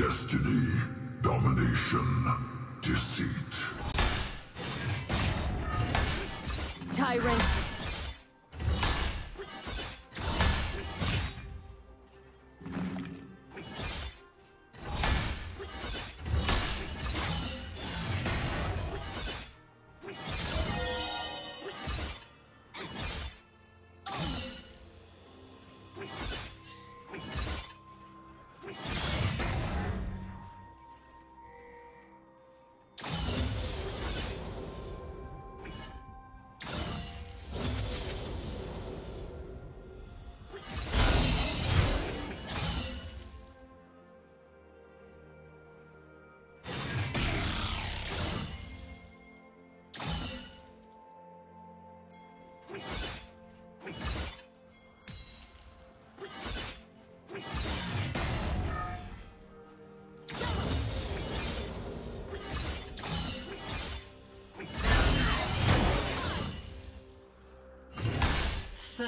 Destiny, domination, deceit. Tyrant.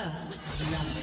First love.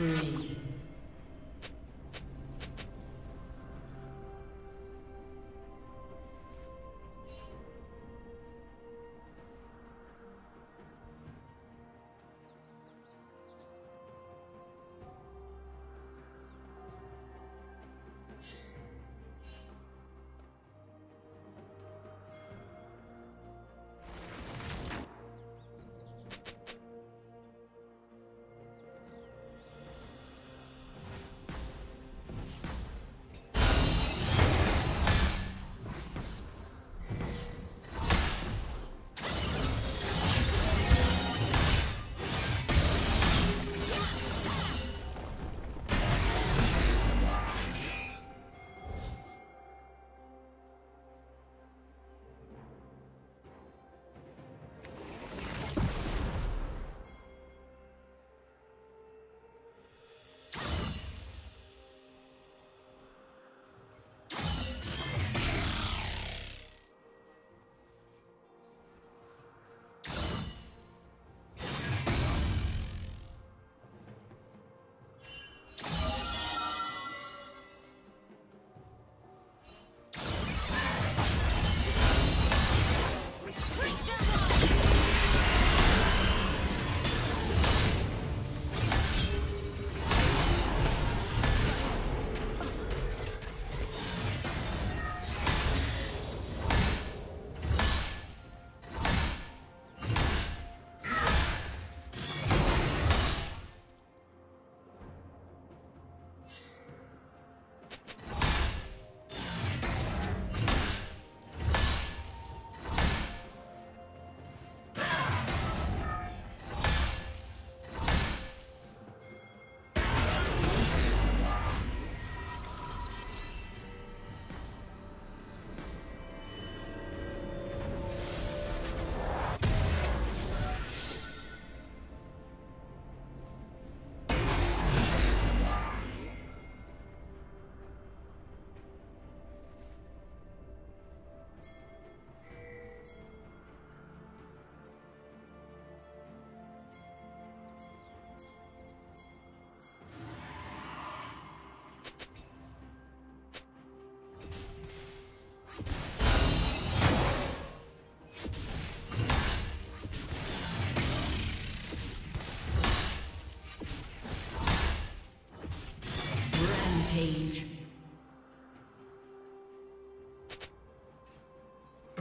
Spree.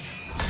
Yeah.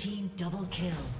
Team double kill.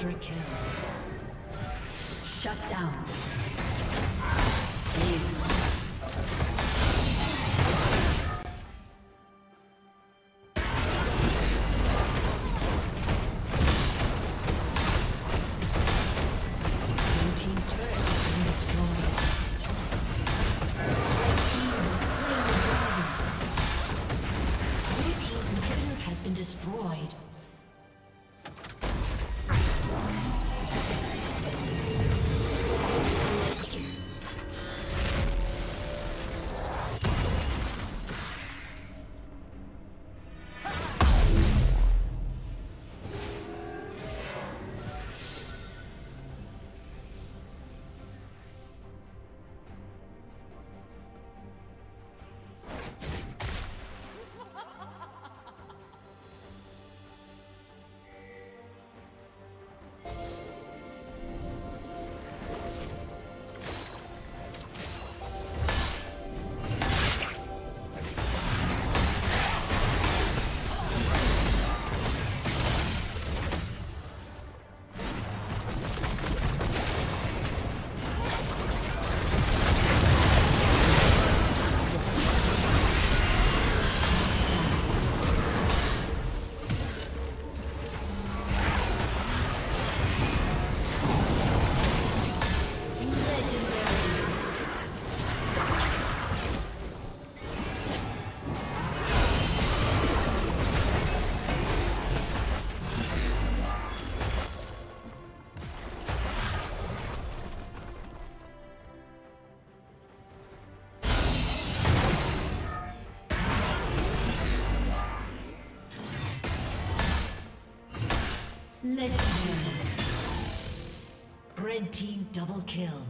Quadra kill. Shut down. Double kill.